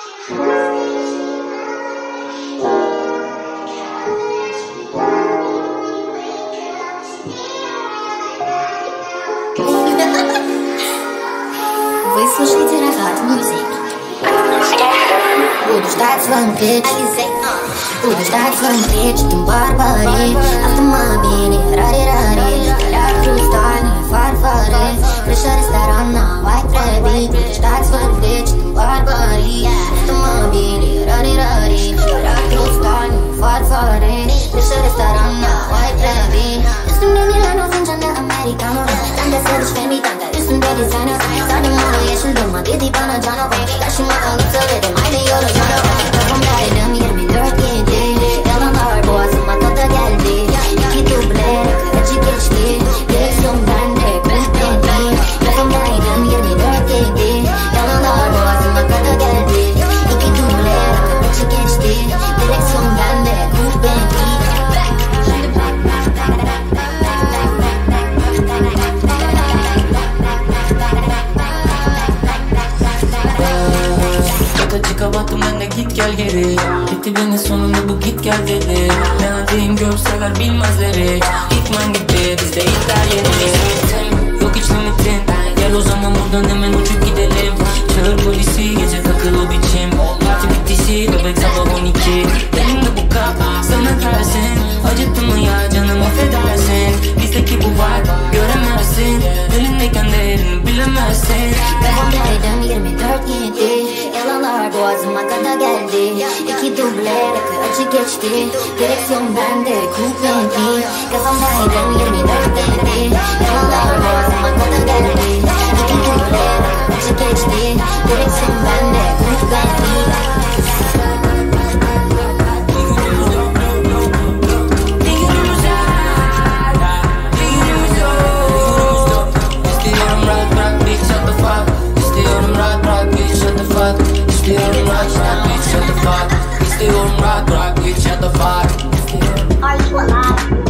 Вы слушаете Рогат Мюзик. Буду ждать в своем Буду ждать в своем клетчатом барбаре Автомобиле, рари-рари Ben de git gel geri. Gitti beni sonunda bu git gel dedi. Ne haliyim görseler bilmezleri. Hikmen gitti bizde iddia yeni yok hiç limitin Gel o zaman buradan hemen uçup gidelim. Çağır polisi gece takıl o biçim. Parti bittisi bebek sabah 12 Elimde bu kap sana tersin. Acıttı mı ya canım affedersin. Bizdeki bu var göremezsin. Elindeyken değerini bilemezsin. Kafamdaydım 24 yedi Yalanlar boğazıma kadar geldi İki duble rakı acı geçti Direksiyon bende coupe renkli Kafamdaydım 24 yedi Yalanlar boğazıma kadar geldi İki duble rakı acı geçti Direksiyon bende Are you alive?